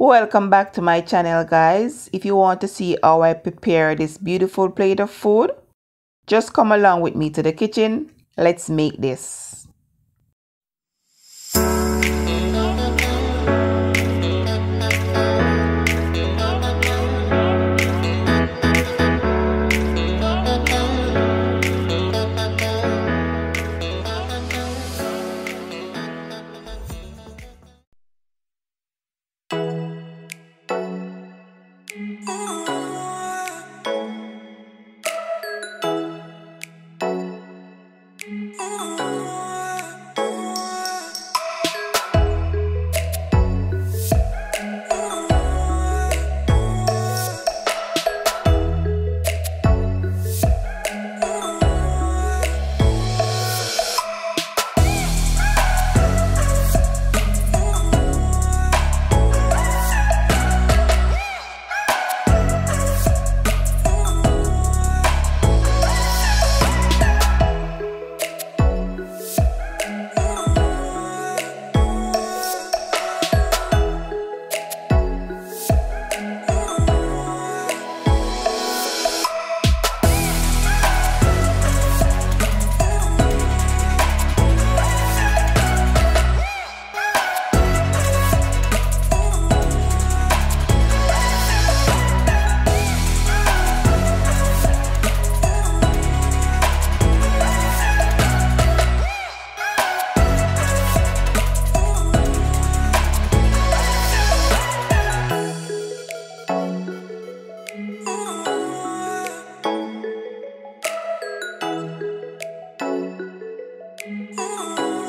Welcome back to my channel guys. If you want to see how I prepare this beautiful plate of food, just come along with me to the kitchen. Let's make this. Oh. Oh.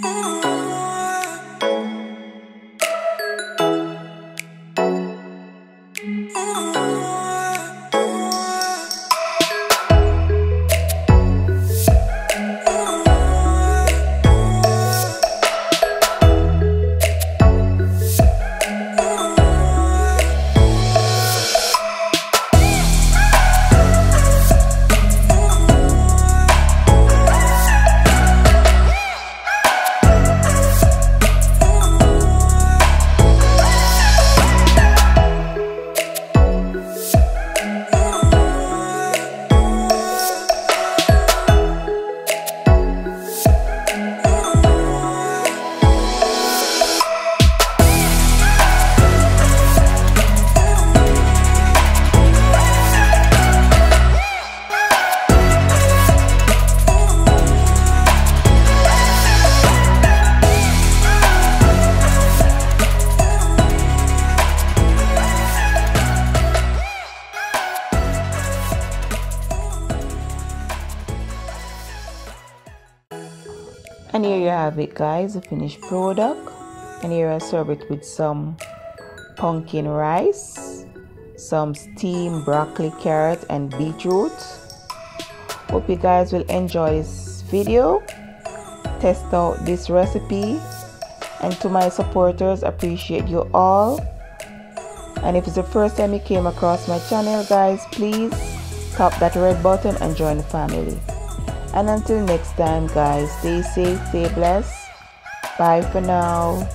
Oh. And here you have it guys the finished product. And here I serve it with some pumpkin rice some steamed broccoli carrot and beetroot. Hope you guys will enjoy this video. Test out this recipe. And to my supporters appreciate you all. And if it's the first time you came across my channel guys please tap that red button and join the family and until next time guys. Stay safe stay blessed. Bye for now